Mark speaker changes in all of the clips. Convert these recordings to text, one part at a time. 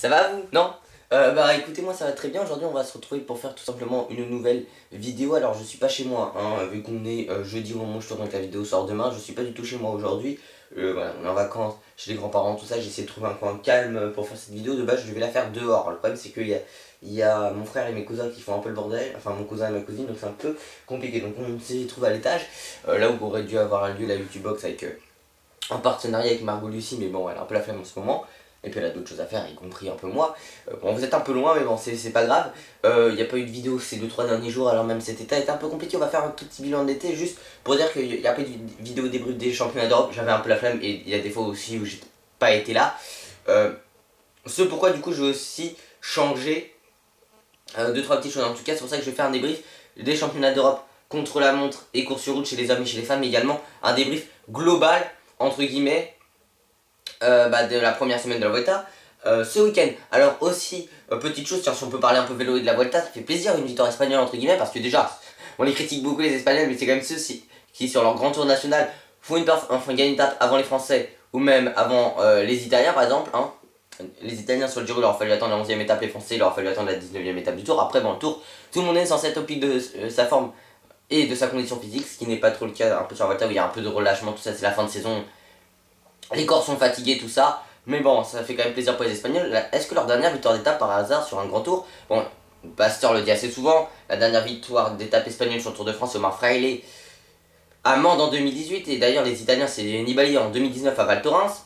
Speaker 1: Ça va vous? Non? Euh, Bah écoutez moi ça va très bien, aujourd'hui on va se retrouver pour faire tout simplement une nouvelle vidéo. Alors je suis pas chez moi, hein, vu qu'on est euh, jeudi au moment où je tourne donc la vidéo sort demain Je suis pas du tout chez moi aujourd'hui, euh, voilà on est en vacances chez les grands-parents tout ça J'essaie de trouver un coin calme pour faire cette vidéo, de base je vais la faire dehors. Le problème c'est qu'il y a, y a mon frère et mes cousins qui font un peu le bordel. Enfin mon cousin et ma cousine donc c'est un peu compliqué. Donc on s'est trouvé à l'étage, là où aurait dû avoir lieu la YouTube Box avec en partenariat avec Margot Lucie mais bon elle a un peu la flemme en ce moment et puis elle a d'autres choses à faire, y compris un peu moi. Euh, bon, vous êtes un peu loin, mais bon, c'est pas grave. Il euh, n'y a pas eu de vidéo ces 2-3 derniers jours, alors même cet état est un peu compliqué. On va faire un tout petit bilan d'été, juste pour dire qu'il n'y a pas eu de vidéo débrief des championnats d'Europe. J'avais un peu la flemme, et il y a des fois aussi où j'ai pas été là. Euh, ce pourquoi, du coup, je vais aussi changer 2-3 petites choses. En tout cas, c'est pour ça que je vais faire un débrief des championnats d'Europe contre la montre et course sur route chez les hommes et chez les femmes, mais également un débrief global, entre guillemets, bah, de la première semaine de la Vuelta. Euh, ce week-end. Alors aussi, euh, petite chose, si on peut parler un peu vélo et de la Vuelta, ça fait plaisir une victoire espagnole entre guillemets, parce que déjà, on les critique beaucoup les Espagnols, mais c'est quand même ceux qui, sur leur grand tour national, font une, enfin, gagnent une étape avant les Français, ou même avant les Italiens par exemple. Hein. Les Italiens sur le Giro, il leur a fallu attendre la 11ème étape, les Français, il leur a fallu attendre la 19ème étape du tour. Après, bon, le tour, tout le monde est censé être au pic de sa forme et de sa condition physique, ce qui n'est pas trop le cas un peu sur la Vuelta où il y a un peu de relâchement, tout ça, c'est la fin de saison les corps sont fatigués, tout ça. Mais bon, ça fait quand même plaisir pour les Espagnols. Est-ce que leur dernière victoire d'étape par hasard sur un grand tour Bon, Pasteur le dit assez souvent, la dernière victoire d'étape espagnole sur le Tour de France, Omar Fraile à Mende en 2018. Et d'ailleurs, les Italiens, c'est Nibali en 2019 à Val Thorens.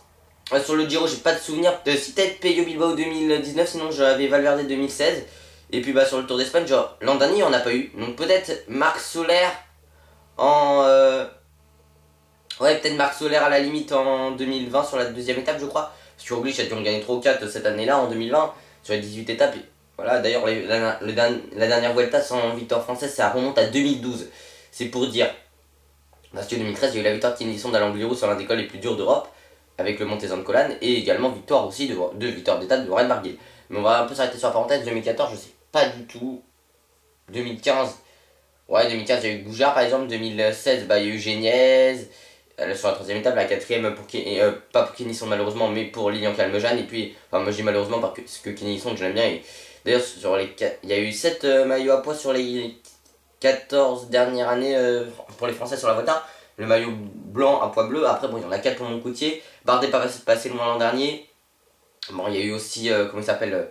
Speaker 1: Euh, sur le Giro, j'ai pas de souvenir si peut-être Peyo Bilbao 2019, sinon j'avais Valverde 2016. Et puis bah sur le Tour d'Espagne, genre l'an dernier, on n'a pas eu. Donc peut-être Marc Solaire en. Euh, Ouais, peut-être Marc Solaire à la limite en 2020 sur la deuxième étape, je crois. Sur Roglic a dû en gagner 3 ou 4 cette année-là, en 2020, sur les 18 étapes. Voilà, d'ailleurs, la, dernière Vuelta sans victoire française, ça remonte à 2012. C'est pour dire. Parce que 2013, il y a eu la victoire de Kinisson d'Alangliru sur l'un des cols les plus durs d'Europe, avec le Montezan de Colan, et également victoire aussi de deux victoires d'étape de Warren. Mais on va un peu s'arrêter sur la parenthèse. 2014, je sais pas du tout. 2015, ouais, 2015, il y a eu Goujard par exemple. 2016, bah, il y a eu Géniez sur la troisième étape, la quatrième pour euh, pas pour Kenisson malheureusement, mais pour Lilian Calmejane. Et puis, enfin, moi je dis malheureusement parce que, que Kenisson, j'aime bien. D'ailleurs, sur les il y a eu 7 euh, maillots à poids sur les 14 dernières années euh, pour les Français sur la Vota. Le maillot blanc à poids bleu. Après, bon, il y en a 4 pour mon coutier. Bardet pas passé loin l'an dernier. Bon, il y a eu aussi, comment il s'appelle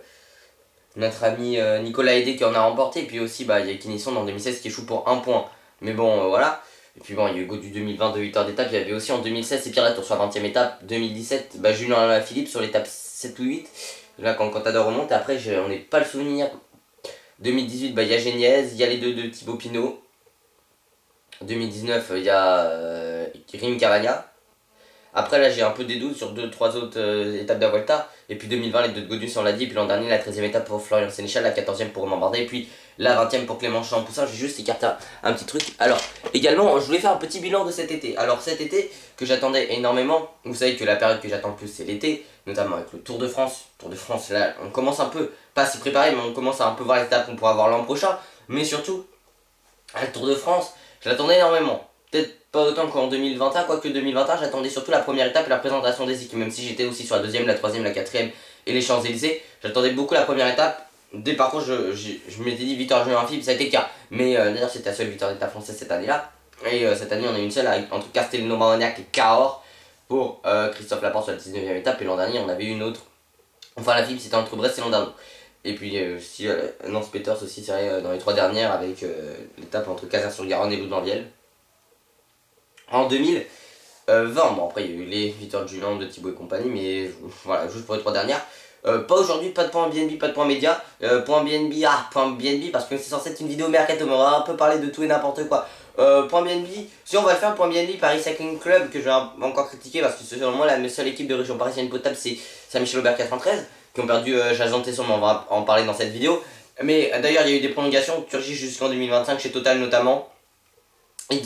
Speaker 1: notre ami Nicolas Aidé qui en a remporté. Et puis aussi, bah, il y a Kenisson en 2016 qui échoue pour 1 point. Mais bon, voilà. Et puis bon, il y a eu du 2020 de 8 heures d'étape. Il y avait aussi en 2016, c'est Pierre Latour sur la 20ème étape. 2017, bah, Julien Philippe sur l'étape 7 ou 8. Là, quand Contador remonte. Après, on n'est pas le souvenir. 2018, bah, il y a Géniez, il y a les deux de Thibaut Pinot. 2019, il y a euh, Rim Cavagna. Après, là, j'ai un peu des doutes sur 2-3 autres euh, étapes de la. Et puis 2020, les deux de Godus, on l'a dit. Et puis l'an dernier, la 13 e étape pour Florian Sénéchal, la 14e pour Romain. Et puis la 20ème pour Clément Champoussin. J'ai juste écarté un, petit truc. Alors, également, je voulais faire un petit bilan de cet été. Alors, cet été, que j'attendais énormément. Vous savez que la période que j'attends le plus, c'est l'été. Notamment avec le Tour de France. Tour de France, là, on commence un peu, pas à s'y préparer, mais on commence à un peu voir les étapes qu'on pourra avoir l'an prochain. Mais surtout, le Tour de France, je l'attendais énormément. Peut-être pas autant qu'en 2021, quoique 2021, j'attendais surtout la première étape et la présentation des équipes. Même si j'étais aussi sur la deuxième, la troisième, la quatrième et les Champs-Élysées, j'attendais beaucoup la première étape Dès par contre, je, je, m'étais dit victoire Philippe, ça a été le cas. Mais euh, d'ailleurs, c'était la seule victoire d'état française cette année-là. Et euh, cette année, on a eu une seule entre Castelnau Marognac et Cahors pour euh, Christophe Laporte sur la 19e étape. Et l'an dernier, on avait une autre. Enfin, la Philippe, c'était entre Brest et Landarno. Et puis aussi, Nance Peters aussi, c'est dans les trois dernières avec l'étape entre Caser-sur-Garonne et Loudanviel. En 2020, bon après il y a eu les victoires de Julien, de Thibaut et compagnie, mais voilà, juste pour les trois dernières. Euh, pas aujourd'hui, pas de point BNB, pas de point média. Euh, point BNB, ah, point BNB, parce que c'est censé être une vidéo mercato, on va un peu parler de tout et n'importe quoi. Euh, point BNB, si on va le faire, point BNB Paris Cycling Club, que je vais encore critiquer, parce que selon moi, la seule équipe de région parisienne potable, c'est Saint-Michel Aubert 93, qui ont perdu euh, mais on va en parler dans cette vidéo. Mais d'ailleurs, il y a eu des prolongations, Turgis jusqu'en 2025, chez Total notamment. Et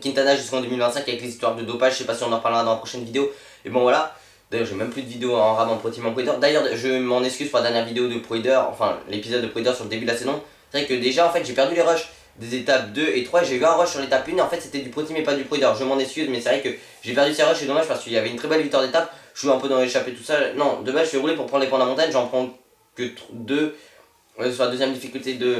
Speaker 1: Quintana jusqu'en 2025 avec les histoires de dopage, je sais pas si on en parlera dans la prochaine vidéo. Et bon voilà, D'ailleurs, j'ai même plus de vidéos en RAM en Pro Team en Pro D'ailleurs, je m'en excuse pour la dernière vidéo de Pro enfin l'épisode de Pro sur le début de la saison. C'est vrai que déjà, en fait, j'ai perdu les rushs des étapes 2 et 3. J'ai eu un rush sur l'étape 1 et en fait, c'était du Pro et pas du Pro Je m'en excuse, mais c'est vrai que j'ai perdu ces rushs, c'est dommage parce qu'il y avait une très belle victoire d'étape. je suis un peu dans l'échappée, tout ça. Non, de base, je vais rouler pour prendre les points de la montagne, j'en prends que deux euh, sur la deuxième difficulté de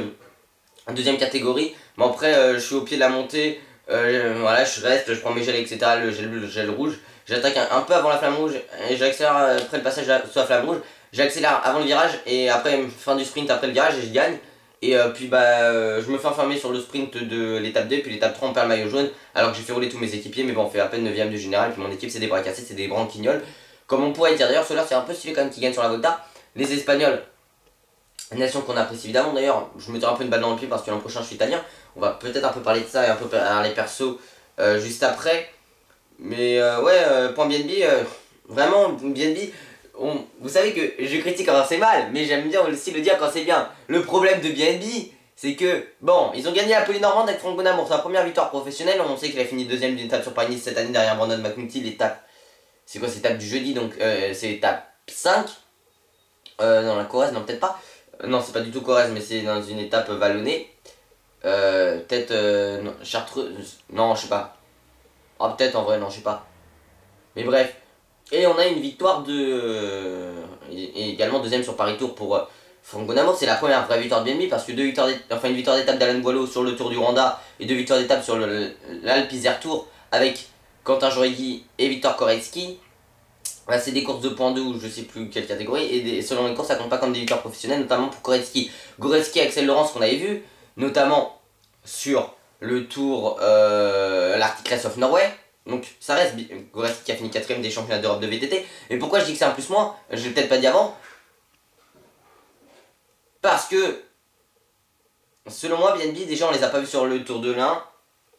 Speaker 1: deuxième catégorie. Mais après, euh, je suis au pied de la montée, euh, voilà, je reste, je prends mes gels, etc., le gel le gel rouge. J'attaque un, peu avant la flamme rouge et j'accélère après le passage sur la flamme rouge. J'accélère avant le virage et après, fin du sprint après le virage et je gagne. Et puis bah je me fais enfermer sur le sprint de l'étape 2 puis l'étape 3 on perd le maillot jaune alors que j'ai fait rouler tous mes équipiers mais bon on fait à peine 9ème du général puis mon équipe c'est des bras cassés, c'est des branquignols comme on pourrait dire d'ailleurs cela c'est un peu stylé quand même qui gagne sur la Volta les Espagnols nation qu'on apprécie évidemment d'ailleurs, je me un peu une balle dans le pied parce que l'an prochain je suis italien. On va peut-être un peu parler de ça et un peu parler perso euh, juste après. Mais euh, ouais, euh, point BNB, vraiment BNB, vous savez que je critique quand c'est mal, mais j'aime bien aussi le dire quand c'est bien. Le problème de BNB, c'est que, bon, ils ont gagné la Polynormande avec Franck Bonamour, sa première victoire professionnelle. On sait qu'il a fini deuxième d'une étape sur Paris cette année derrière Brandon McNulty, l'étape. C'est quoi, cette étape du jeudi, donc c'est l'étape 5. non, la Corrèze, non, peut-être pas. Euh, non, c'est pas du tout Corrèze, mais c'est dans une étape vallonnée. Euh, peut-être euh, Chartreuse. Non, je sais pas. Ah, peut-être en vrai, non, je sais pas. Mais bref. Et on a une victoire de. et également deuxième sur Paris Tour pour Franck. C'est la première vraie victoire de BNB parce que deux victoires enfin, une victoire d'étape d'Alain Boileau sur le Tour du Rwanda et deux victoires d'étape sur l'Alpe Tour avec Quentin Joregui et Victor Koretsky c'est des courses de points 2 ou je sais plus quelle catégorie. Et selon les courses, ça compte pas comme des victoires professionnelles, notamment pour Koretsky. Goretzky, Axel Laurence, qu'on avait vu, notamment sur le tour euh, l'Arctic Race of Norway. Donc ça reste Goretzky qui a fini 4ème des championnats d'Europe de VTT. Mais pourquoi je dis que c'est un plus moins? Je l'ai peut-être pas dit avant. Parce que, selon moi, BNB, déjà on les a pas vus sur le Tour de l'Ain.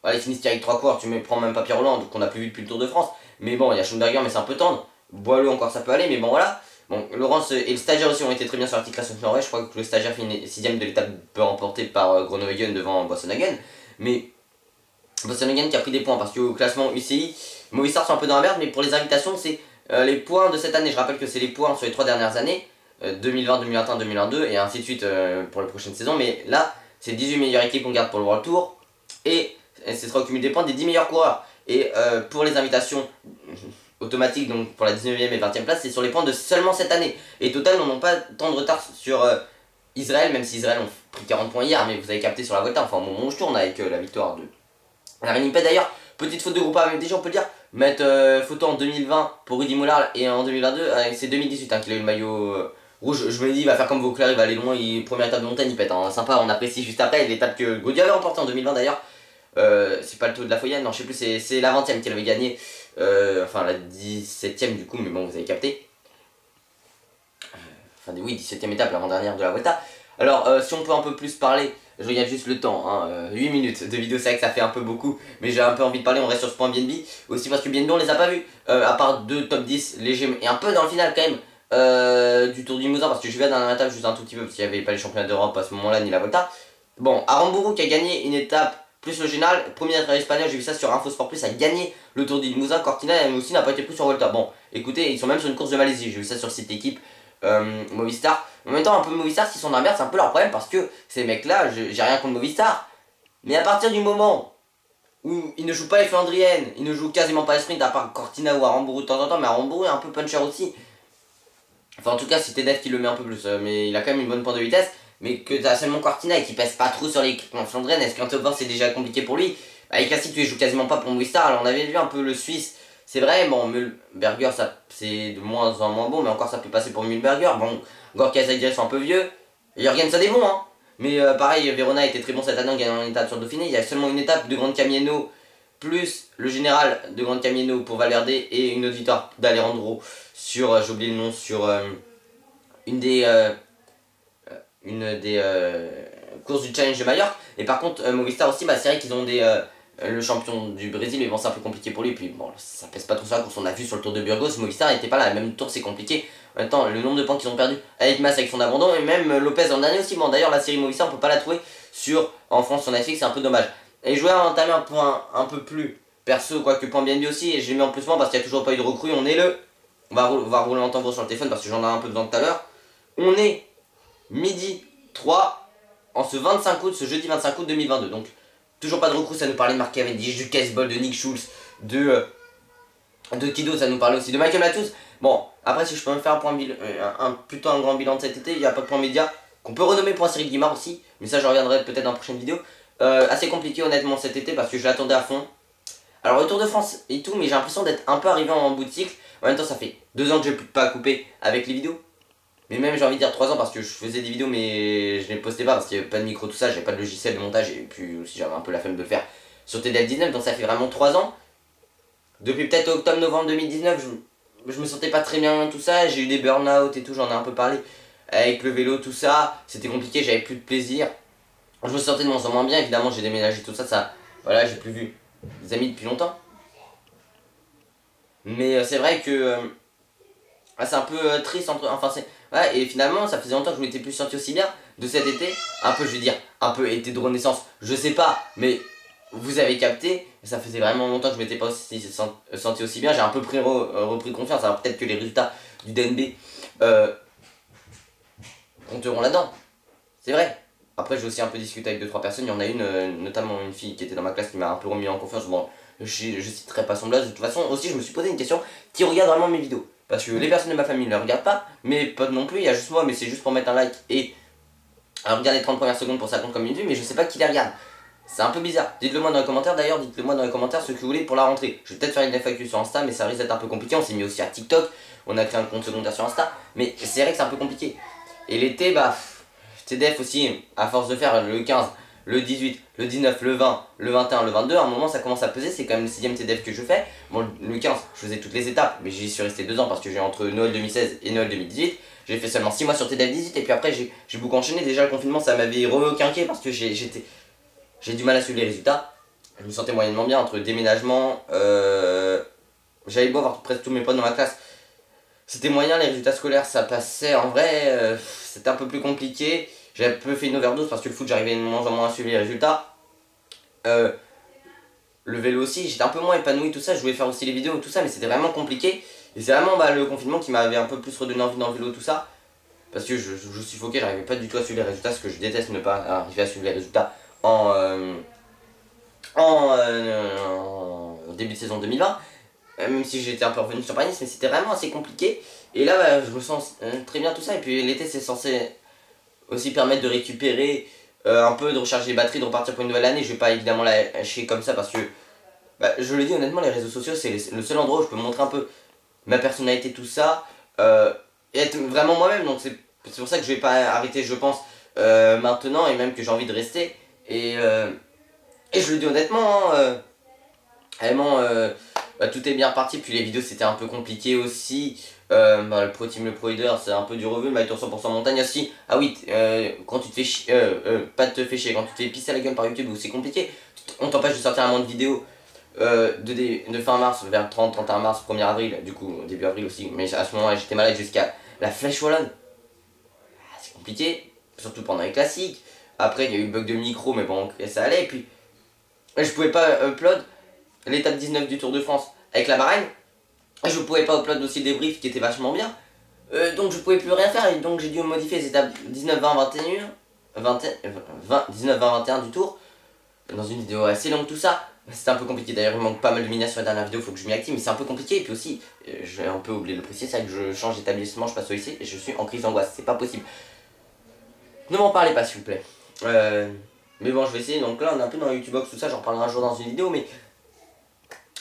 Speaker 1: Voilà, ils finissent avec 3 coureurs, tu me prends même pas Pierre Roland, qu'on a plus vu depuis le Tour de France. Mais bon, il y a Schumberger, mais c'est un peu tendre. Boileau encore ça peut aller, mais bon voilà. Bon, Laurence et le stagiaire aussi ont été très bien sur l'articulation de Norvège. Je crois que le stagiaire finit 6 de l'étape peu remportée par euh, devant Bossenhagen. Mais Bossenhagen qui a pris des points parce qu'au classement UCI, Movistar sont un peu dans la merde. Mais pour les invitations, c'est euh, les points de cette année. Je rappelle que c'est les points sur les 3 dernières années 2020, 2021, 2022 et ainsi de suite euh, pour les prochaines saisons. Mais là, c'est 18 meilleures équipes qu'on garde pour le World Tour. Et ce sera au cumul des points des 10 meilleurs coureurs. Et pour les invitations automatique donc pour la 19e et 20e place, c'est sur les points de seulement cette année. Et Total n'en ont pas tant de retard sur euh, Israël, même si Israël ont pris 40 points hier, mais vous avez capté sur la Volta, enfin au moment où je tourne avec euh, la victoire de la Reniped d'ailleurs. Petite faute de groupe mais déjà on peut dire, mettre euh, photo en 2020 pour Rudy Moulard et en 2022, c'est 2018 hein, qu'il a eu le maillot rouge. Je me dis, il va faire comme Vauclair, il va aller loin, première étape de montagne, il pète. Hein. Sympa, on apprécie juste après, l'étape que Gaudier avait remporté en 2020 d'ailleurs. c'est pas le taux de la Foyenne, non je sais plus, c'est la 20ème qu'il avait gagné. Euh, enfin la 17ème du coup, mais bon, vous avez capté. Euh, enfin, oui, 17ème étape, l'avant-dernière de la Volta. Alors, euh, si on peut un peu plus parler, je regarde juste le temps, hein, 8 minutes de vidéo, c'est vrai que ça fait un peu beaucoup, mais j'ai un peu envie de parler, on reste sur ce point BNB, aussi parce que BNB on les a pas vus, à part deux top 10 légers, et un peu dans le final quand même, du Tour du Limousin, parce que je vais dans la étape juste un tout petit peu, parce qu'il n'y avait pas les championnats d'Europe à ce moment-là, ni la Volta. Bon, Aramburu qui a gagné une étape plus le général, premier athlète espagnol, j'ai vu ça sur Infosport Plus, a gagné le Tour du. Cortina aussi n'a pas été pris sur Volta. Bon, écoutez, ils sont même sur une course de Malaisie, j'ai vu ça sur cette équipe euh, Movistar. En même temps, un peu Movistar, s'ils sont dans la c'est un peu leur problème parce que ces mecs-là, j'ai rien contre Movistar. Mais à partir du moment où ils ne jouent pas les Flandriennes, ils ne jouent quasiment pas les sprints, à part Cortina ou Aramburu de temps en temps, mais Aramburu est un peu puncher aussi. Enfin, en tout cas, c'était Dev qui le met un peu plus, euh, mais il a quand même une bonne pointe de vitesse mais que t'as seulement Cortina et qui pèse pas trop sur l'équipement flandrienne, est-ce qu'un top 20 c'est déjà compliqué pour lui? Bah, avec tu les joues quasiment pas pour Movistar, alors on avait vu un peu le Suisse, c'est vrai, bon, Mühlberger ça c'est de moins en moins bon, mais encore ça peut passer pour Mühlberger, bon, Gorka sont un peu vieux, Jürgen ça des bons, hein. Mais euh, pareil, Verona était très bon cette année en gagnant une étape sur Dauphiné, il y a seulement une étape de Grande Camieno, plus le général de Grande Camieno pour Valverde et une autre victoire d'Alejandro sur, euh, j'ai oublié le nom, sur euh, une des une des euh, courses du Challenge de Mallorca. Et par contre, euh, Movistar aussi, bah, c'est vrai qu'ils ont des, euh, le champion du Brésil, mais bon, c'est un peu compliqué pour lui. Puis bon, ça pèse pas trop sur la. On a vu sur le Tour de Burgos, Movistar n'était pas là. Même tour, c'est compliqué. En même temps, le nombre de points qu'ils ont perdu avec Mas avec son abandon, et même Lopez en dernier aussi. Bon, d'ailleurs, la série Movistar, on peut pas la trouver sur en France sur Netflix, c'est un peu dommage. Et je voulais entamer un point un peu plus perso, quoique point bien aussi, et j'ai mis en plus parce qu'il n'y a toujours pas eu de recrue. On est le. On va, rouler, on va rouler en sur le téléphone parce que j'en ai un peu besoin tout à l'heure. On est midi 3 en ce 25 août, ce jeudi 25 août 2022. Donc, toujours pas de recrue, ça nous parlait de Marc Cavendish, du Caseball, de Nick Schulz, de, euh, de Kido, ça nous parlait aussi de Michael Matthews. Bon, après si je peux me faire un, point euh, un, plutôt un grand bilan de cet été, il n'y a pas de point média, qu'on peut renommer point série Guimard aussi, mais ça je reviendrai peut-être dans la prochaine vidéo. Euh, assez compliqué honnêtement cet été parce que je l'attendais à fond. Alors retour de France et tout, mais j'ai l'impression d'être un peu arrivé en bout de cycle. En même temps ça fait deux ans que je n'ai pas coupé avec les vidéos. Mais même j'ai envie de dire trois ans parce que je faisais des vidéos mais je ne les postais pas parce qu'il n'y avait pas de micro tout ça, j'avais pas de logiciel de montage et puis aussi j'avais un peu la flemme de le faire sur TDF19 donc ça fait vraiment trois ans. Depuis peut-être octobre-novembre 2019 je, je me sentais pas très bien tout ça, j'ai eu des burn-out et tout, j'en ai un peu parlé avec le vélo tout ça, c'était compliqué, j'avais plus de plaisir. Je me sentais de moins en moins bien, évidemment j'ai déménagé tout ça, ça voilà j'ai plus vu des amis depuis longtemps. Mais euh, c'est vrai que euh, ah, c'est un peu euh, triste entre. Enfin c'est. Ouais, et finalement ça faisait longtemps que je m'étais plus senti aussi bien de cet été. Un peu je veux dire, un peu été de renaissance, je sais pas, mais vous avez capté, ça faisait vraiment longtemps que je m'étais pas aussi, senti aussi bien. J'ai un peu pris, repris confiance. Alors peut-être que les résultats du DNB euh, compteront là-dedans. C'est vrai. Après, j'ai aussi un peu discuté avec 2-3 personnes. Il y en a une, euh, notamment une fille qui était dans ma classe, qui m'a un peu remis en confiance. Bon, je, je citerai pas son blaze. De toute façon, aussi, je me suis posé une question qui regarde vraiment mes vidéos? Parce que les personnes de ma famille ne le regardent pas, mes potes non plus. Il y a juste moi, mais c'est juste pour mettre un like et regarder les 30 premières secondes pour ça compte comme une vue. Mais je sais pas qui les regarde. C'est un peu bizarre. Dites-le moi dans les commentaires d'ailleurs, dites-le moi dans les commentaires ce que vous voulez pour la rentrée. Je vais peut-être faire une FAQ sur Insta, mais ça risque d'être un peu compliqué. On s'est mis aussi à TikTok, on a créé un compte secondaire sur Insta, mais c'est vrai que c'est un peu compliqué. Et l'été, bah, TDF aussi, à force de faire le 15, le 18, le 19, le 20, le 21, le 22, à un moment ça commence à peser, c'est quand même le 6ème TDF que je fais. Bon, le 15, je faisais toutes les étapes, mais j'y suis resté 2 ans parce que j'ai entre Noël 2016 et Noël 2018. J'ai fait seulement 6 mois sur TDF 18 et puis après j'ai beaucoup enchaîné. Déjà le confinement ça m'avait requinqué parce que j'étais j'ai du mal à suivre les résultats. Je me sentais moyennement bien entre déménagement, euh, j'avais beau avoir presque tous mes potes dans ma classe. C'était moyen, les résultats scolaires ça passait. En vrai, euh, c'était un peu plus compliqué. J'ai un peu fait une overdose parce que le foot, j'arrivais de moins en moins à suivre les résultats. Euh, le vélo aussi, j'étais un peu moins épanoui, tout ça. Je voulais faire aussi les vidéos, tout ça, mais c'était vraiment compliqué. Et c'est vraiment bah, le confinement qui m'avait un peu plus redonné envie dans le vélo, tout ça. Parce que je, je, je j'arrivais pas du tout à suivre les résultats, ce que je déteste ne pas arriver à suivre les résultats en, euh, euh, en, début de saison 2020 même si j'étais un peu revenu sur Paris, mais c'était vraiment assez compliqué. Et là, bah, je me sens très bien tout ça. Et puis l'été, c'est censé aussi permettre de récupérer euh, un peu, de recharger les batteries, de repartir pour une nouvelle année. Je vais pas évidemment lâcher comme ça parce que, bah, je le dis honnêtement, les réseaux sociaux, c'est le seul endroit où je peux montrer un peu ma personnalité, tout ça, euh, et être vraiment moi-même. Donc c'est pour ça que je vais pas arrêter, je pense, euh, maintenant, et même que j'ai envie de rester. Et, et je le dis honnêtement, hein, vraiment, bah, tout est bien reparti. Puis les vidéos, c'était un peu compliqué aussi. Euh, bah, le Pro Team, le Pro Leader, c'est un peu du revenu, mais 100% montagne aussi. Ah oui, euh, quand tu te fais chier, euh, pas de te fais chier, quand tu te fais pisser la gueule par YouTube, c'est compliqué, on t'empêche de sortir un moins de vidéos de, de, fin mars vers 30, 31 mars, 1er avril, du coup début avril aussi, mais à ce moment-là j'étais malade jusqu'à la flèche wallonne. Ah, c'est compliqué, surtout pendant les classiques. Après il y a eu le bug de micro, mais bon, ça allait. Et puis je pouvais pas upload l'étape 19 du Tour de France avec la marraine je pouvais pas upload aussi des briefs qui étaient vachement bien. Euh, donc je pouvais plus rien faire et donc j'ai dû modifier les étapes 19, 20, 21, 20, 19, 20, 21 du tour. Dans une vidéo assez longue tout ça. C'était un peu compliqué d'ailleurs il manque pas mal de minations sur la dernière vidéo, faut que je m'y active mais c'est un peu compliqué et puis aussi, euh, je vais un peu oublier de le préciser, c'est que je change d'établissement, je passe au lycée et je suis en crise d'angoisse, c'est pas possible. Ne m'en parlez pas s'il vous plaît. Euh, mais bon je vais essayer, donc là on est un peu dans YouTubebox tout ça, j'en parlerai un jour dans une vidéo mais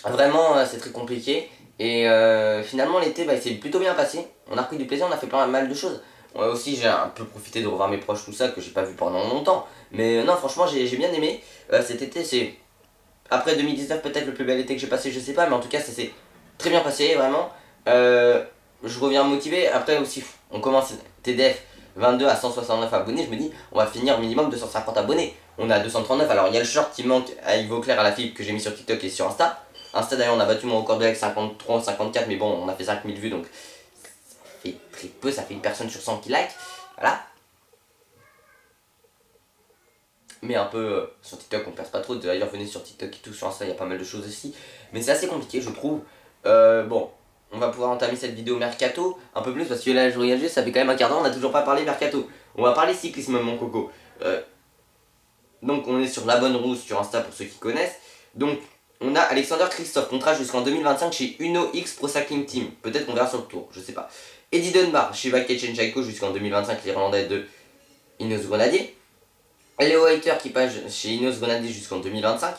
Speaker 1: vraiment c'est très compliqué. Et euh, finalement l'été bah, il s'est plutôt bien passé, on a pris du plaisir, on a fait pas mal de choses. Moi aussi j'ai un peu profité de revoir mes proches tout ça que j'ai pas vu pendant longtemps. Mais euh, non franchement j'ai bien aimé. Euh, cet été c'est après 2019 peut-être le plus bel été que j'ai passé je sais pas mais en tout cas ça s'est très bien passé vraiment. je reviens motivé, après aussi on commence TDF 22 à 169 abonnés, je me dis on va finir minimum 250 abonnés. On a 239 alors il y a le short qui manque à Ivo Claire à la fibre que j'ai mis sur TikTok et sur Insta. Insta d'ailleurs on a battu mon record de like 53, 54 mais bon on a fait 5000 vues donc ça fait très peu, ça fait une personne sur 100 qui like. Voilà. Mais un peu euh, sur TikTok on perce pas trop, d'ailleurs venez sur TikTok et tout, sur Insta il y a pas mal de choses aussi. Mais c'est assez compliqué je trouve. Euh, bon, on va pouvoir entamer cette vidéo mercato un peu plus parce que là je regarde ça fait quand même un quart d'heure, on n'a toujours pas parlé mercato. On va parler cyclisme mon coco. Euh, donc on est sur la bonne route sur Insta pour ceux qui connaissent. Donc on a Alexander Christophe, contrat jusqu'en 2025 chez Uno X Pro Cycling Team. Peut-être qu'on verra sur le tour, je sais pas. Eddie Dunbar chez Vacation Chaiko jusqu'en 2025, l'Irlandais de Ineos Grenadier. Leo Hater qui passe chez Ineos Grenadier jusqu'en 2025.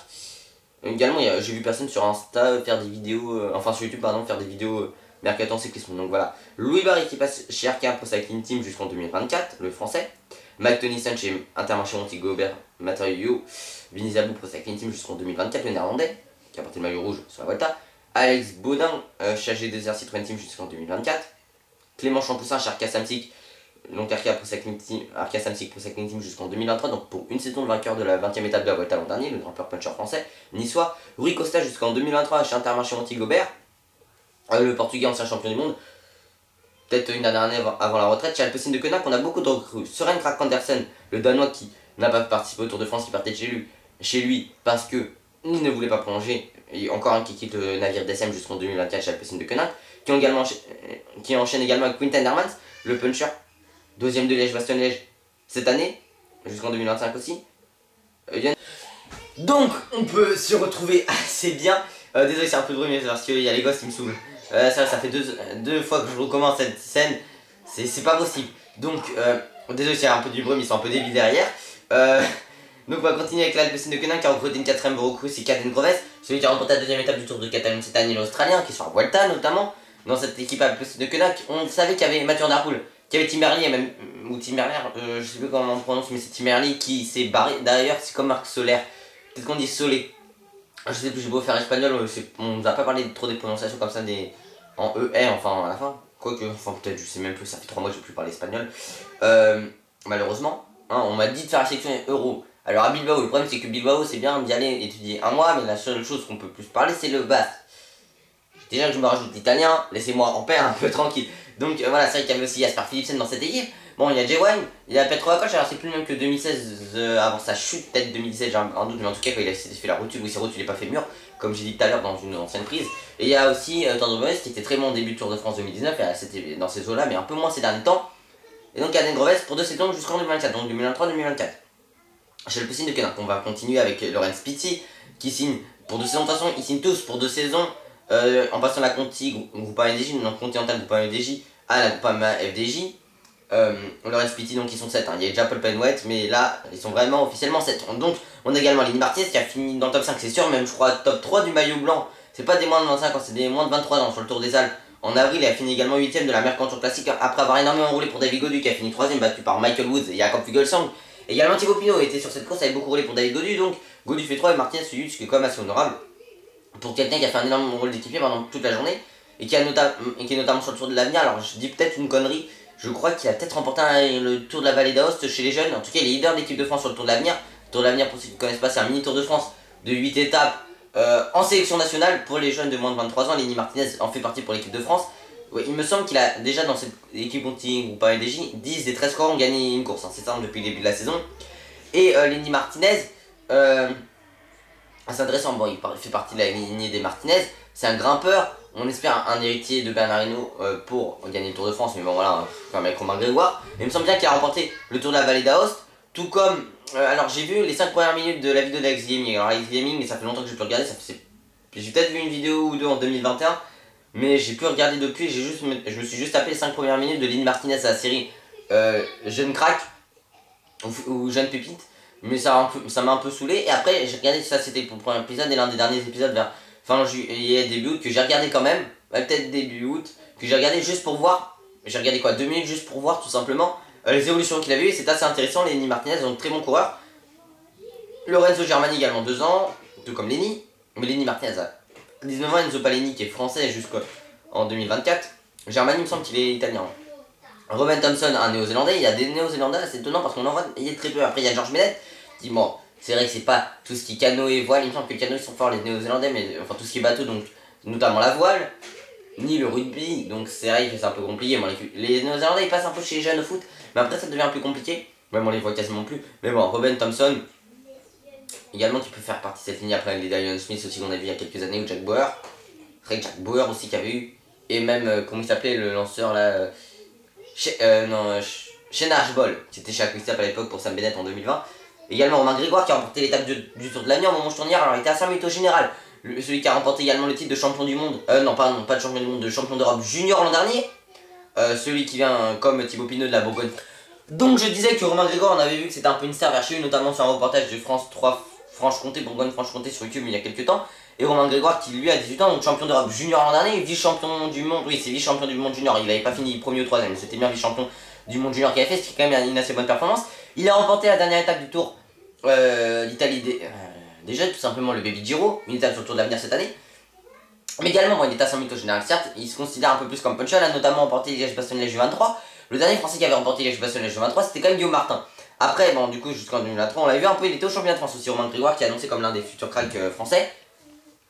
Speaker 1: Également, j'ai vu personne sur Insta faire des vidéos, euh, enfin sur YouTube pardon, faire des vidéos euh, Mercaton cyclisme. Donc voilà. Louis Barry qui passe chez Arkea Pro Cycling Team jusqu'en 2024, le français. Mike Tennyson chez Intermarché Montigo Gobert Matériaux. Vinny Pro Cycling Team jusqu'en 2024, le néerlandais qui a porté le maillot rouge sur la Volta. Alex Baudin euh, chez AG2R Citroën Team jusqu'en 2024. Clément Champoussin chez Samsic, donc Arca Pro Cycling Team, Team jusqu'en 2023, donc pour une saison de vainqueur de la 20e étape de la Volta l'an dernier, le grimpeur puncher français, niçois. Rui Costa jusqu'en 2023 chez Intermarché Montigo Gobert. Euh, le Portugais ancien champion du monde. Peut-être une dernière avant la retraite. Chez Alpecin de Konak, on a beaucoup de recrues. Søren Krak Andersen, le Danois qui n'a pas participé au Tour de France, qui partait chez lui, chez lui parce que il ne voulait pas prolonger. Et encore un qui quitte le navire DSM jusqu'en 2024 chez Alpecin de Konak. Qui, également, qui enchaîne également avec Quinten Hermans, le puncher, deuxième de Liège-Bastogne-Liège cette année, jusqu'en 2025 aussi. Euh, Donc, on peut se retrouver assez bien. Euh, désolé, c'est un peu de bruit, parce qu'il y a les gosses qui me saoulent. Euh, ça, ça fait deux, deux fois que je recommence cette scène. C'est pas possible. Donc, euh, désolé, c'est un peu du bruit, mais ils sont un peu débiles derrière. Euh, donc, on va continuer avec l'Alpecin de Quenin qui a recruté une quatrième recrue, c'est Caden Groves. Celui qui a remporté la deuxième étape du Tour de Catalogne cette année, l'Australien, qui est sur Vuelta notamment. Dans cette équipe Alpecin de Quenin, on savait qu'il y avait Mathieu Darpoul, qu'il y avait Tim même, ou Tim Merlier, je sais plus comment on prononce, mais c'est Tim qui s'est barré. D'ailleurs, c'est comme Marc Solaire. Peut-être qu'on dit Solé. Je sais plus, j'ai beau faire espagnol, on nous a pas parlé trop des prononciations comme ça des en ER, enfin à la fin. Quoique, enfin peut-être, je sais même plus, ça fait 3 mois que j'ai plus parlé espagnol. Euh, malheureusement, hein, on m'a dit de faire la section euro. Alors à Bilbao, le problème c'est que Bilbao c'est bien d'y aller étudier un mois, mais la seule chose qu'on peut plus parler c'est le basque. Déjà que je me rajoute l'italien, laissez-moi en paix un peu tranquille. Donc euh, voilà, c'est vrai qu'il y avait aussi Jasper Philipsen dans cette équipe. Bon, il y a J1, il y a Petro Acoche, alors c'est plus le même que 2016 euh, avant sa chute, peut-être 2017, j'ai un doute, mais en tout cas quand il a fait la rotule, oui c'est rotule, il n'est pas fait mur, comme j'ai dit tout à l'heure dans une ancienne prise. Et il y a aussi euh, qui était très bon au début du Tour de France 2019, et c'était dans ces eaux-là, mais un peu moins ces derniers temps. Et donc Caden Groves pour deux saisons jusqu'en 2024, donc 2023-2024. Chez le piscine de Kenan, on va continuer avec Lorenz Pitti, qui signe pour deux saisons, de toute façon ils signent tous pour deux saisons, euh, en passant la Conti, Groupama FDJ, non Continental Groupama FDJ, à la Groupama FDJ. Euh, Lorenz Pitti, donc ils sont 7, hein. il y a déjà Paul Penwet, mais là ils sont vraiment officiellement 7. Donc on a également Lini Martinez qui a fini dans le top 5, c'est sûr, même je crois top 3 du maillot blanc. C'est pas des moins de 25 ans, c'est des moins de 23 ans sur le Tour des Alpes. En avril, il a fini également 8ème de la Mercantour Classique après avoir énormément roulé pour David Godu qui a fini 3ème battu par Michael Woods et Jacob Fugelsang. Également Thibaut Pinot était sur cette course, avait beaucoup roulé pour David Godu, donc Godu fait 3 et Martinez fait 8, ce qui est quand même assez honorable pour quelqu'un qui a fait un énorme rôle d'équipier pendant toute la journée et et qui est notamment sur le Tour de l'avenir. Alors je dis peut-être une connerie, je crois qu'il a peut-être remporté le Tour de la Vallée d'Aoste chez les jeunes. En tout cas, il est leader de l'équipe de France sur le Tour de l'avenir. Le Tour de l'avenir, pour ceux qui ne connaissent pas, c'est un mini Tour de France de 8 étapes euh, en sélection nationale pour les jeunes de moins de 23 ans. Lenny Martinez en fait partie pour l'équipe de France. Il me semble qu'il a déjà dans cette équipe Conti ou pas LDJ, 10 des 13 corps ont gagné une course. Hein. c'est ça depuis le début de la saison. Et euh, Lenny Martinez, c'est intéressant, bon, il fait partie de la lignée des Martinez. C'est un grimpeur, on espère un, héritier de Bernardino euh, pour gagner le Tour de France, mais bon voilà, un mec Romain Grégoire. Mais il me semble bien qu'il a remporté le Tour de la Vallée d'Aoste, tout comme. Euh, alors j'ai vu les 5 premières minutes de la vidéo d'Alex Gaming. Alors Alex Gaming, ça fait longtemps que je peux regarder. J'ai peut-être vu une vidéo ou deux en 2021, mais j'ai plus regardé depuis, j'ai juste, je me suis juste tapé les 5 premières minutes de Lynn Martinez à la série euh, Jeune Crack ou, Jeune Pépite. Mais ça m'a un, peu saoulé. Et après, j'ai regardé, ça c'était pour le premier épisode et l'un des derniers épisodes vers fin juillet, début août, que j'ai regardé quand même, peut-être début août, que j'ai regardé juste pour voir, j'ai regardé quoi, deux minutes juste pour voir tout simplement euh, les évolutions qu'il a vues, c'est assez intéressant, Lenny Martinez, donc très bon coureur. Lorenzo Germani également deux ans, tout comme Lenny, mais Lenny Martinez a 19 ans, Enzo qui est français jusqu'en 2024. Germani il me semble qu'il est italien. Robin Thompson, un néo-zélandais, il y a des néo-zélandais, c'est étonnant parce qu'on en voit, il est très peu. Après il y a George Bennett, qui bon, c'est vrai que c'est pas tout ce qui est canoë, voile, il me semble que les canoës sont forts les néo-zélandais, mais enfin tout ce qui est bateau, donc notamment la voile, ni le rugby, donc c'est vrai que c'est un peu compliqué. les, néo-zélandais ils passent un peu chez les jeunes au foot, mais après ça devient peu compliqué, même on les voit quasiment plus. Mais bon, Robin Thompson, également qui peut faire partie de cette ligne après les Dion Smith aussi qu'on a vu il y a quelques années, ou Jack Bauer, Ray Jack Bauer aussi qui avait eu, et même, euh, comment il s'appelait le lanceur là, euh, euh non, Shane Archibald, qui était chez Aquistap à l'époque pour Sam Bennett en 2020. Également Romain Grégoire qui a remporté l'étape du, Tour de l'Avenir au moment tournière. Alors il était à 5 minutes au général. celui qui a remporté également le titre de champion du monde, euh, non, pas de champion du monde, de champion d'Europe junior l'an dernier, euh, celui qui vient comme Thibaut Pinot de la Bourgogne. Donc je disais que Romain Grégoire, on avait vu que c'était un peu une star vers chez lui, notamment sur un reportage de France 3 Franche-Comté, Bourgogne-Franche-Comté sur YouTube il y a quelques temps. Et Romain Grégoire qui lui a 18 ans, donc champion d'Europe junior l'an dernier, vice-champion du monde, oui c'est vice-champion du monde junior, il n'avait pas fini premier ou troisième, c'était bien vice-champion du monde junior qui a fait, ce qui est quand même une assez bonne performance. Il a remporté la dernière étape du tour euh, l'Italie des, euh, tout simplement le Baby Giro, une étape sur le Tour de l'avenir cette année. Mais également, bon, il est à 100 mytho général, certes, il se considère un peu plus comme puncher, il a notamment remporté Liège-Bastogne-Liège 23. Le dernier français qui avait remporté Liège-Bastogne-Liège 23, c'était quand même Guillaume Martin. Après, bon, du coup, jusqu'en 2023, on l'a vu un peu, il était au championnat de France aussi, Romain Grégoire, qui est annoncé comme l'un des futurs cracks euh, français.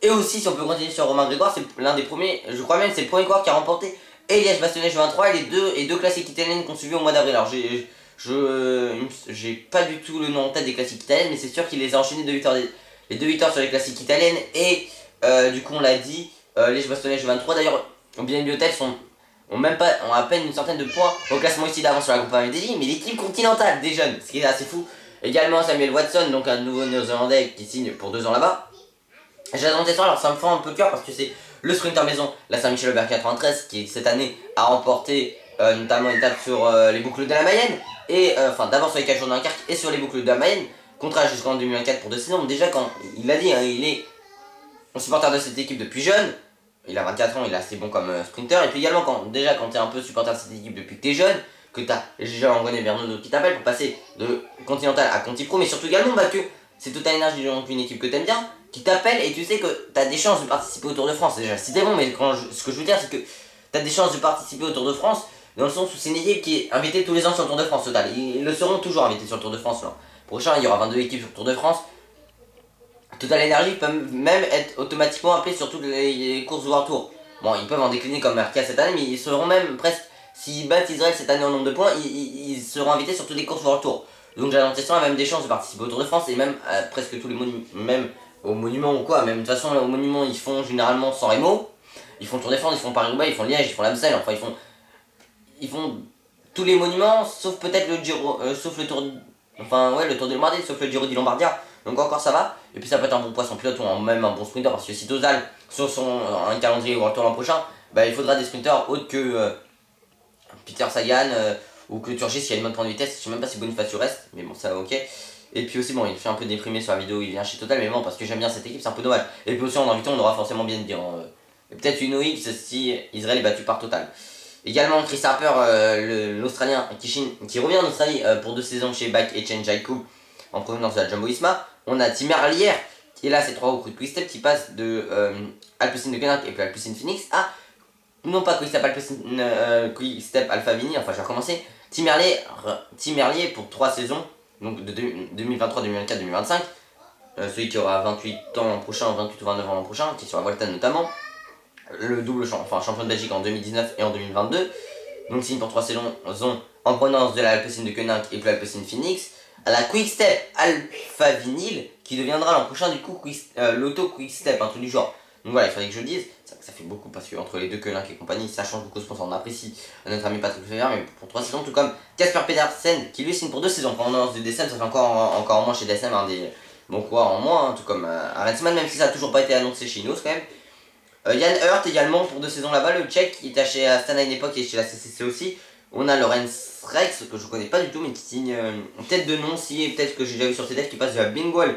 Speaker 1: Et aussi, si on peut continuer sur Romain Grégoire, c'est l'un des premiers, je crois même, c'est le premier coureur qui a remporté et Liège-Bastogne-Liège 23 et les deux, et deux classiques italiennes qu'on suivi au mois d'avril. Alors, j'ai je j'ai pas du tout le nom en tête des classiques italiennes, mais c'est sûr qu'il les a enchaînés de 8 heures, les deux victoires sur les classiques italiennes. Et euh, du coup, on l'a dit, euh, les Bastogne 23 d'ailleurs, bien bibliothèque sont ont même pas ont à peine une centaine de points au classement ici d'avance sur la groupe Amédélie, mais l'équipe continentale des jeunes, ce qui est assez fou. Également Samuel Watson, donc un nouveau néo-zélandais qui signe pour deux ans là-bas. J'ai annoncé ça, alors ça me fait un peu cœur parce que c'est le sprinter maison, la Saint-Michel-Aubert 93, qui cette année a remporté euh, notamment une étape sur les boucles de la Mayenne et euh, enfin d'abord sur les 4 jours d'un et sur les boucles de la Mayenne, contrat jusqu'en 2024 pour deux saisons. Déjà quand il l'a dit, hein, il est un supporter de cette équipe depuis jeune, il a 24 ans, il est assez bon comme euh, sprinter, et puis également quand déjà quand tu es un peu supporter de cette équipe depuis que tu es jeune, que tu as Jean-René qui t'appelle pour passer de Continental à Conti Pro, mais surtout également bah, que c'est Total Energy, donc une équipe que tu aimes bien, qui t'appelle et tu sais que tu as des chances de participer au Tour de France. Déjà, c'était bon, mais ce que je veux dire, c'est que tu as des chances de participer au Tour de France dans le sens où c'est une équipe qui est invitée tous les ans sur le Tour de France total. Ils le seront toujours invités sur le Tour de France. Prochain, il y aura 22 équipes sur le Tour de France. Total Energy peut même être automatiquement appelé sur toutes les courses World Tour. Bon, ils peuvent en décliner comme RK cette année, mais ils seront même presque, s'ils battent Israël cette année en nombre de points, ils, seront invités sur toutes les courses World Tour. Donc j'ai l'impression a même des chances de participer au Tour de France et même à presque tous les monuments, même au monument ou quoi. Même de toute façon, au monument, ils font généralement sans Remo. Ils font Tour de France, ils font Paris-Roubaix, ils font Liège, ils font l'Amstel, enfin ils font ils font tous les monuments, sauf peut-être le Giro, euh, sauf le Tour, enfin ouais, le Tour de Lombardie, sauf le Giro di Lombardia. Donc encore ça va. Et puis ça peut être un bon poisson pilote ou même un bon sprinter parce que si Tozal sur son un calendrier au retour l'an prochain, bah, il faudra des sprinters autres que euh, Peter Sagan euh, ou que Turgis y a une bonne point de vitesse. Je sais même pas si Bonifacio reste, mais bon ça va ok. Et puis aussi bon il fait un peu déprimé sur la vidéo, il vient chez Total, mais bon parce que j'aime bien cette équipe, c'est un peu dommage. Et puis aussi en invitant on aura forcément bien de dire. Hein, peut-être une OX si Israël est battu par Total. Également Chris Harper, euh, l'Australien qui, revient en Australie euh, pour deux saisons chez Bach et Jaikou en provenance de la Jumbo Isma. On a Tim Merlier qui est là, c'est trois recrues de Quickstep qui passent de euh, de Kenak et puis Alpecin Phoenix à non pas Quickstep Alpecin euh, Quickstep Alpha Vini, enfin je vais recommencer. Tim Merlier, Tim Merlier pour trois saisons, donc de 2023, 2024, 2025. celui qui aura 28 ans l'an prochain, 28 ou 29 ans l'an prochain, qui est sur la Volta notamment le double champion, enfin, champion de Belgique en 2019 et en 2022. Donc signe pour trois saisons en provenance de la Alpecin de Koenig et puis l'Alpecin Phoenix. À la Quick Step Alpha Vinyl qui deviendra l'an prochain du coup euh, l'auto Quick Step, un truc du genre. Donc voilà, il fallait que je le dise. Ça, fait beaucoup parce que entre les deux Koenig et compagnie, ça change beaucoup. Je pense on apprécie notre ami Patrick Fever, mais pour trois saisons, tout comme Casper Pedersen qui lui signe pour deux saisons. Quand on de DSM, ça fait encore, encore moins chez DSM un des bons quoi en moins, hein, tout comme euh, même si ça n'a toujours pas été annoncé chez nous quand même. Euh, Yann Hurt également pour deux saisons là-bas, le tchèque qui était chez Astana à une époque et chez la CCC aussi. On a Lorenz Rex que je connais pas du tout mais qui signe euh, peut-être de nom si peut-être que j'ai déjà vu sur CDF qui passe de la Bingwall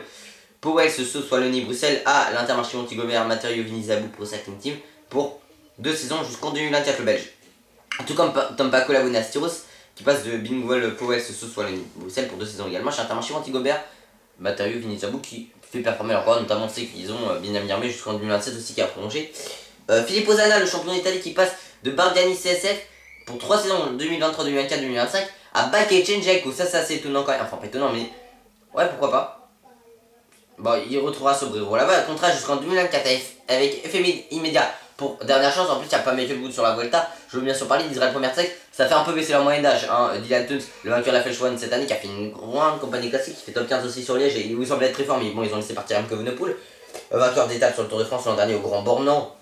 Speaker 1: Powell, ce Swallonie Bruxelles à l'Intermarché Montigobert Matériaux Vinizabou pour Cycling Team pour deux saisons jusqu'en 2024 le belge. Tout comme Tom Paco qui passe de Bingwall Powell, ce Swallonie Bruxelles pour deux saisons également chez Intermarché Montigobert Matériaux Vinizabou qui fait performer encore, notamment c'est qu'ils ont euh, bien Mirmé jusqu'en 2027 aussi qui a prolongé. Euh, Philippe Ozana, le champion d'Italie qui passe de Bardiani CSF pour 3 saisons 2023, 2024, 2025 à Baké Chenjek, ça c'est assez étonnant quand même, enfin pas étonnant mais ouais pourquoi pas. Bon il retrouvera Sobrero là-bas, contrat jusqu'en 2024 avec FMI immédiat. Pour dernière chance, en plus il n'y a pas Michael Wood sur la Vuelta, je veux bien sûr parler d'Israël Première Sexe, ça fait un peu baisser la moyenne d'âge, hein. Dylan Tunes, le vainqueur de la Flash One cette année, qui a fait une grande compagnie classique, qui fait top 15 aussi sur Liège, et il semble être très fort, mais bon ils ont laissé partir Remco Venepool, vainqueur d'étape sur le Tour de France l'an dernier au Grand Bornand,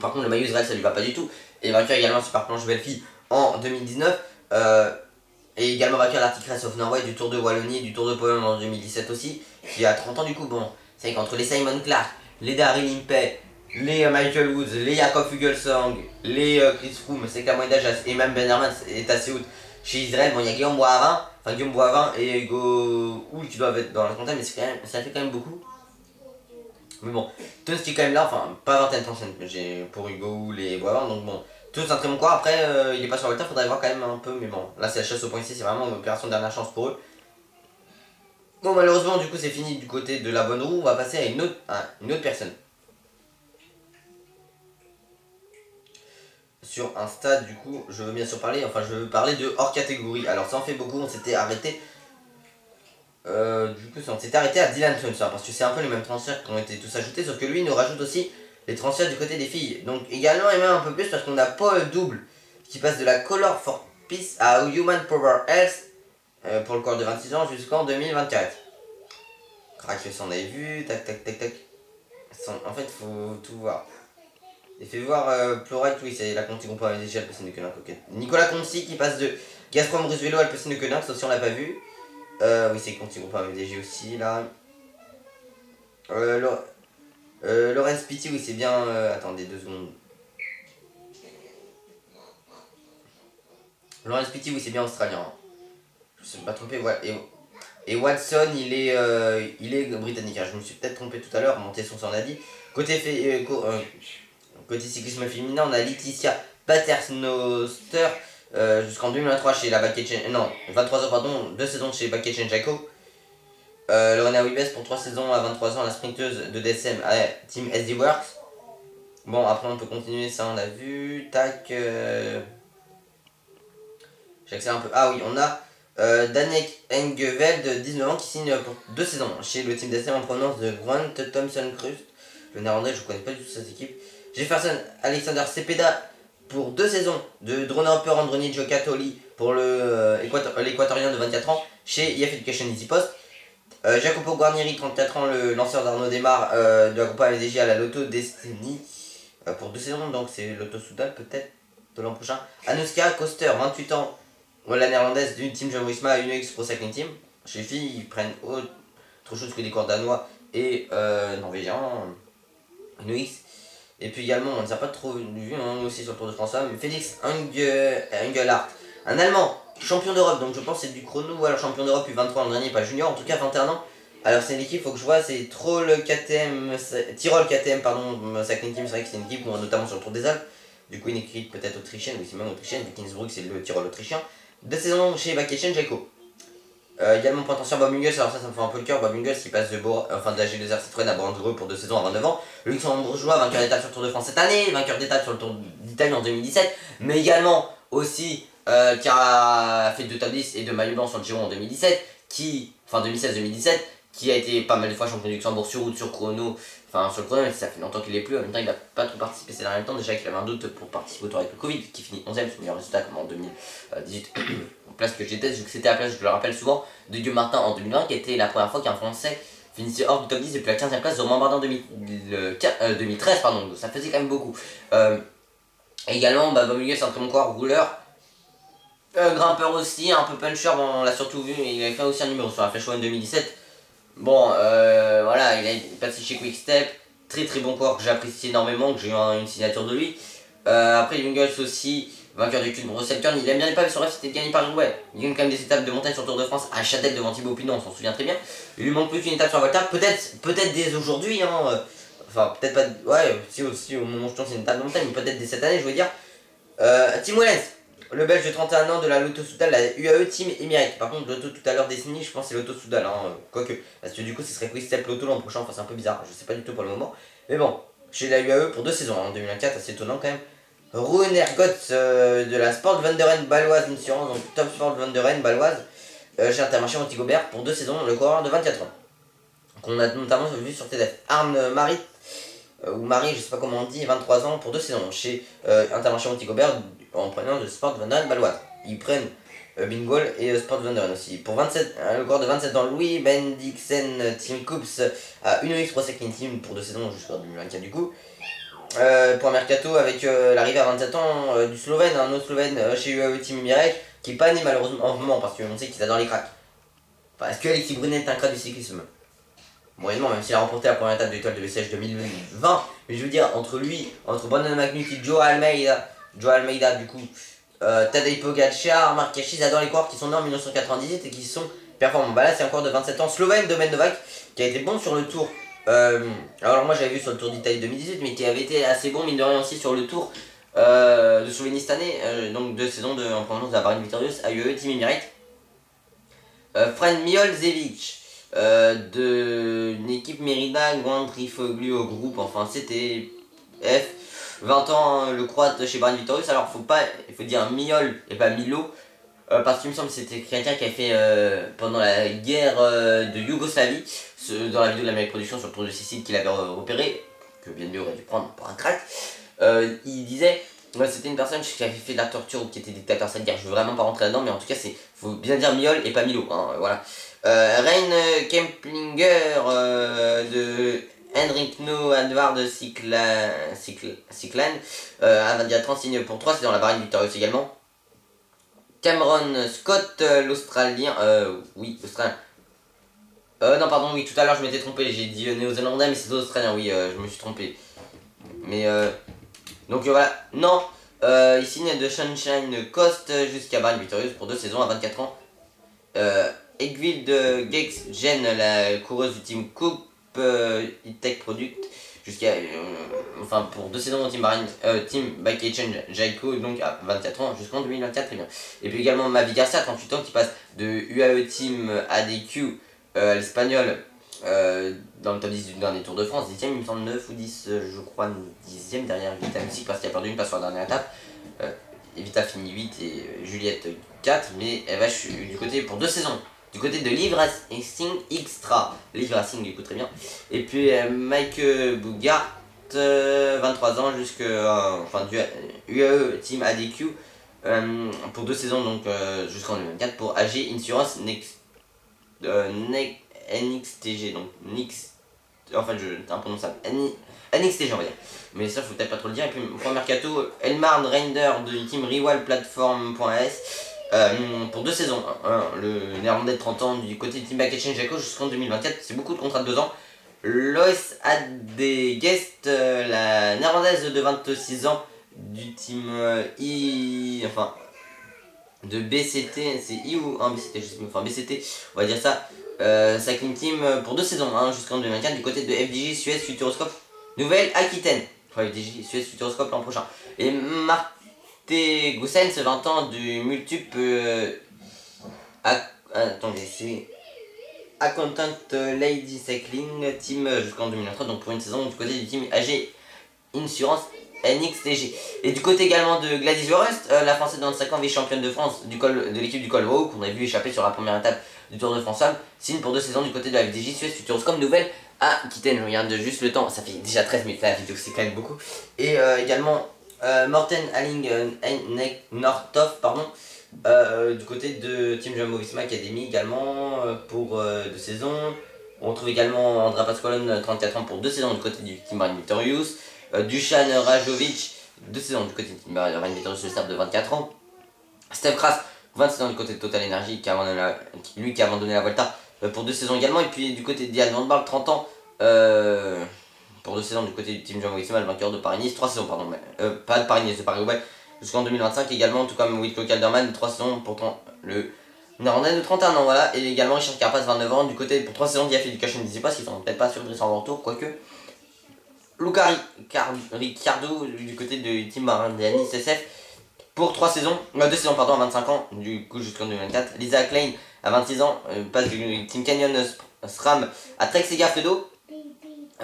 Speaker 1: par contre le maillot Israël ça lui va pas du tout, et vainqueur également sur planche Belfi en 2019, euh, et également vainqueur l'Arctic Race of Norway, du Tour de Wallonie, du Tour de Pologne en 2017 aussi, qui a 30 ans du coup, bon, c'est qu'entre les Simon Clark, les Daryl Impey, les Michael Woods, les Jakob Fugelsang, les Chris Froome, c'est que d'âge et même Ben Herman est assez haute chez Israël. Bon, il y a Guillaume Boivin, enfin Guillaume Boivin et Hugo Hull qui doivent être dans la trentaine, mais quand même, ça fait quand même beaucoup. Mais bon, Tunes qui est quand même là, enfin pas vingtaine, trentaine pour Hugo Hull et Boivin, donc bon. C'est un très bon corps, après euh, il est pas sur temps, faudrait voir quand même un peu, mais bon, là c'est la chasse au point ici, c'est vraiment une opération de dernière chance pour eux. Bon malheureusement du coup c'est fini du côté de la bonne roue, on va passer à une autre, à une autre personne. Sur un stade du coup, je veux bien sûr parler, enfin je veux parler de hors catégorie. Alors ça en fait beaucoup, on s'était arrêté euh, du coup, on s'est arrêté à Dylan hein, parce que c'est un peu les mêmes transferts qui ont été tous ajoutés, sauf que lui, il nous rajoute aussi les transferts du côté des filles. Donc également, et même un peu plus, parce qu'on a Paul Double, qui passe de la Color for Peace à Human Power Health, euh, pour le corps de 26 ans, jusqu'en 2024. Crac, ça on avait vu, tac, tac, tac, tac. En fait, faut tout voir. Et fait voir euh, oui, c'est la Conti Groupe déjà, Alpecin de Quenin, Nicolas Conti qui passe de Gazprom Roosevelt Alpecin de Quenin, sauf si on l'a pas vu. Euh, oui, c'est Conti Groupe MDG aussi, là. Euh, euh, Lorenz Pitti, oui, c'est bien. Euh, attendez deux secondes. Lorenz Pitti, oui, c'est bien australien. Je ne suis pas trompé. Et, Watson, il est, euh, il est britannique. Hein. Je me suis peut-être trompé tout à l'heure, monté son s'en a dit. Côté, fait, côté cyclisme féminin, on a Laetitia Paternoster. Euh, jusqu'en 2023 chez la Baket Non, 23 ans, pardon, deux saisons chez Baket Jaco. Euh, Lorena Wibes pour 3 saisons à 23 ans, la sprinteuse de DSM à Team SD Works. Bon, après on peut continuer, ça on a vu. Tac. Euh... J'accélère un peu. Ah oui, on a euh, Danek Engeveld, 19 ans, qui signe pour 2 saisons chez le team DSM en provenance de Grant Thompson Crust. Le néerlandais, je ne connais pas du tout cette équipe. Jefferson Alexander Cepeda, pour deux saisons de Drone Hopper Androni Giocatoli pour l'équatorien de 24 ans chez IF Education Easy Post. Euh, Jacopo Guarnieri, 34 ans, le lanceur d'Arnaud Desmar euh, de la groupe MDG à la Lotto Destiny pour deux saisons, donc c'est Lotto Soudal peut-être de l'an prochain. Anuska Koster, 28 ans, la néerlandaise du team Wisma, une ex Pro Cycling Team. Chez ils prennent autre chose que des corps danois et norvégiens. Une et puis également, on ne les a pas trop vu hein, aussi sur le Tour de France, mais Félix Engelhardt, un Allemand, champion d'Europe, donc je pense c'est du chrono ou alors champion d'Europe depuis 23 ans dernier, pas junior, en tout cas 21 ans. Alors c'est une équipe, faut que je vois, c'est Troll KTM, Tyrol KTM, pardon, Cycling Team, c'est vrai que c'est une équipe, notamment sur le Tour des Alpes, du coup une équipe peut-être autrichienne, oui c'est même autrichienne, Kinsburg c'est le Tyrol autrichien. Deux saisons chez Baketchen Jaco. Euh, également point attention Bob alors ça ça me fait un peu le cœur, Bob qui passe de, Bourg, enfin, de la G2R Citroën à Brandreux pour deux saisons à 29 ans. Luxembourgeois, vainqueur d'étape sur le Tour de France cette année, vainqueur d'étape sur le Tour d'Italie en 2017, mais également aussi euh, qui a fait deux top 10 et deux maillots blancs sur le Giro en 2017, qui, enfin 2016-2017, qui a été pas mal de fois champion du Luxembourg sur route, sur chrono, enfin sur le chrono, mais ça fait longtemps qu'il est plus, en même temps il n'a pas trop participé ces derniers temps, déjà qu'il avait un doute pour participer au tour avec le Covid, qui finit 11ème, son meilleur résultat comme en 2018 place que j'étais, c'était la place, je le rappelle souvent, de Dieu Martin en 2020, qui était la première fois qu'un Français finissait hors du top 10 depuis la 15e place Romain Bardet en 2013, pardon, ça faisait quand même beaucoup. Euh, également, bah, c'est un très bon coureur, rouleur, euh, grimpeur aussi, un peu puncher, on l'a surtout vu, il avait fait aussi un numéro sur la Flash One 2017. Bon, euh, voilà, il a passé chez Quickstep, très très bon coureur que j'apprécie énormément, que j'ai eu une signature de lui. après, Jungles aussi, vainqueur du Bruxelles Turn, il aime bien les paves, son rêve c'était de gagner par ouais. Il gagne quand même des étapes de montagne sur Tour de France à Châtel devant Thibaut Pinot, on s'en souvient très bien. Il lui manque plus qu'une étape sur la peut-être peut-être dès aujourd'hui, hein. Euh, enfin, peut-être pas. Ouais, si aussi au moment où je tourne c'est une étape de montagne, mais peut-être dès cette année, je veux dire. Euh, Tim Wellens, le belge de 31 ans de la Lotto Soudal, la UAE Team Emirates. Par contre, l'auto tout à l'heure décennie, je pense c'est l'auto Soudal, hein, quoique. Parce que du coup, ce serait Quick Lotto l'an prochain, enfin, c'est un peu bizarre, je sais pas du tout pour le moment. Mais bon, chez la UAE pour deux saisons, hein, en 2024, assez étonnant quand même. Rune Ergot euh, de la Sport Vanderen Baloise Insurance, donc Top Sport Vanderen Baloise, euh, chez Intermarché Antigobert pour deux saisons, le coureur de 24 ans. Qu'on a notamment vu sur TDF. Arne Marie, euh, ou Marie, je sais pas comment on dit, 23 ans pour deux saisons, chez Intermarché Antigobert en prenant de Sport Vanderen Baloise. Ils prennent Bingol et Sport Vanderen aussi. Pour 27, le coureur de 27 ans, Louis Bendixen Team Coops à une Pro Cycling Team pour deux saisons jusqu'en 2024 du coup. Euh, pour un mercato avec euh, l'arrivée à 27 ans euh, du Slovène, un autre Slovène chez UAE Team Mirek, qui est pas né malheureusement en moment parce qu'on sait qu'il dans les cracks. Est-ce que Alexis Brunet est un crack du cyclisme moyennement, même s'il a remporté la première étape de l'étoile de VCH 2020. Mais je veux dire, entre lui, entre Brandon McNulty, Joe Almeida, Joe Almeida, du coup, euh, Tadej Pogacar, Marc adore les coureurs qui sont nés en 1998 et qui sont performants. Bah là, c'est encore de 27 ans, Slovène, Domen Novak, qui a été bon sur le tour. Euh, alors moi, j'avais vu sur le Tour d'Italie 2018, mais qui avait été assez bon, mine de rien, aussi sur le tour euh, de Slovénie cette année, donc deux saisons de, en provenance de la Barine Victorious, AUE, Team Emirates. Euh, Fran Miolzevic, euh, de une équipe Merida, Guandrifoglu au groupe, enfin c'était F, 20 ans hein, le croate chez Brian Victorious, alors faut pas, il faut dire Miol et pas Milo, euh, parce qu'il me semble que c'était quelqu'un qui a fait euh, pendant la guerre de Yougoslavie, dans la vidéo de la meilleure production sur le tour de Sicile qu'il avait repéré, que bien mieux aurait dû prendre pour un crack, il disait c'était une personne qui avait fait de la torture ou qui était dictateur, c'est-à-dire je veux vraiment pas rentrer là-dedans, mais en tout cas c'est faut bien dire Miol et pas Milo, hein, voilà. Euh, Reine Kemplinger euh, de Henrik No Edward Cyclan, euh, à 30 signes pour 3, c'est dans la barrière victorieuse également. Cameron Scott, euh, l'Australien, euh, oui, l'Australien. Euh, non, pardon, oui, tout à l'heure je m'étais trompé, j'ai dit néo-zélandais, mais c'est l'Australien, oui, je me suis trompé. Mais, donc voilà, non, il signe de Sunshine Coast jusqu'à Barine Victorieuse pour deux saisons à 24 ans. Euh, de Gex Jen, la coureuse du team Coupe euh, E-Tech Product, jusqu'à. Euh, enfin, pour deux saisons team, Marine, euh, team Bike Exchange Jaiko, donc à 24 ans, jusqu'en 2024, très bien. Et puis également Mavi Garcia, 38 ans, qui passe de UAE Team ADQ, euh, l'espagnol, euh, dans le top 10 du dernier Tour de France, 10ème, il me semble 9 ou 10, je crois, 10ème derrière Vita Music parce qu'il a perdu une place sur la dernière étape. Evita finit 8 et Juliette 4, mais elle va du côté pour deux saisons du côté de Live Racing Extra. Live Racing, du coup, très bien. Et puis euh, Mike Bougart, 23 euh, ans, jusque. Euh, enfin, du UAE Team ADQ. pour deux saisons, donc jusqu'en 2024, pour AG Insurance Next, NXTG. Donc, Nix. Enfin, je. imprononçable. NXTG, on va dire. Mais ça, faut peut-être pas trop le dire. Et puis, premier mercato, Elmarn Reinder de Team Rival Platform.s. Euh, pour deux saisons. Hein, le néerlandais de 30 ans du côté Team Back Exchange Jaco jusqu'en 2024, c'est beaucoup de contrats de deux ans. Lois Adegest, euh, la néerlandaise de 26 ans du team euh, I. Enfin, de BCT, c'est I ou un BCT, je sais pas, enfin BCT, on va dire ça. Euh, Cycling Team pour deux saisons, hein, jusqu'en 2024, du côté de FDJ Suez Futuroscope Nouvelle-Aquitaine. Enfin, FDJ Suez Futuroscope l'an prochain. Et Marc c'était Goussens, 20 ans du multiple. Euh, attendez, c'est. Accountant Lady Cycling Team jusqu'en 2023, donc pour une saison du côté du team AG Insurance NXTG. Et du côté également de Gladys Vorest, euh, la française de 25 ans, vice-championne de France du col, de l'équipe du col qu'on a vu échapper sur la première étape du Tour de France signe pour deux saisons du côté de la FDJ Suez Futuroscope nouvelle à Aquitaine. Je regarde juste le temps, ça fait déjà 13 minutes la vidéo, c'est quand même beaucoup. Et euh, également euh, Morten Alling euh, Northoff, pardon, euh, du côté de Team Jumbo Visma Academy également pour deux saisons. On trouve également Andra Pasqualone, 34 ans pour deux saisons du côté du Team Marine Victorious. Dusan Rajovic, deux saisons du côté du Team Victorious, le stade de 24 ans. Steph Kras, 26 ans du côté de Total Energy, qui a lui qui a abandonné la Volta pour deux saisons également. Et puis du côté de Diane Van 30 ans pour deux saisons du côté du team Jean le vainqueur de Paris-Nice, trois saisons, pardon, euh, pas de Paris-Nice, de Paris-Roubaix, jusqu'en 2025 également, tout comme Whitlow Calderman, trois saisons, pourtant le Néerlandais de 31 ans, voilà, et également Richard Carapaz, 29 ans, du côté, pour trois saisons d'Iafé-Education, ne disait pas, s'ils sont peut-être pas sûrs de son retour, quoique. Luca Ricciardo, du côté de Team Nice SF, pour trois saisons, euh, deux saisons, pardon, à 25 ans, du coup jusqu'en 2024. Lisa Klein, à 26 ans, euh, passe du Team Canyon SRAM à Trek Segafredo,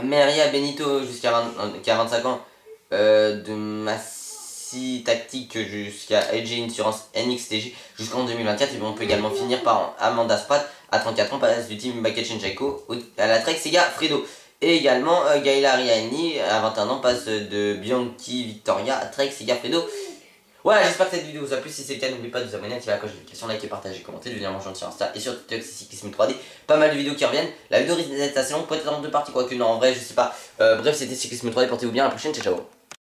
Speaker 1: Maria Benito jusqu'à qui a 25 ans euh, de Massi Tactique jusqu'à Edge Insurance NXTG jusqu'en 2024 et on peut également finir par Amanda Sprat à 34 ans passe du team Jaiko à la Trek Sega Fredo. Et également euh, Gaila Riani à 21 ans passe de Bianchi Victoria à Trek Sega Fredo voilà, j'espère que cette vidéo vous a plu. Si c'est le cas, n'oubliez pas de vous abonner, activer la cloche de notification, liker, partager, commenter, devenir mon gentil Insta et sur TikTok, c'est Cyclisme 3D. Pas mal de vidéos qui reviennent. La vidéo risque d'être assez longue, peut-être en deux parties, quoique non, en vrai, je sais pas. Euh, bref, c'était Cyclisme 3D, portez-vous bien, à la prochaine, ciao ciao.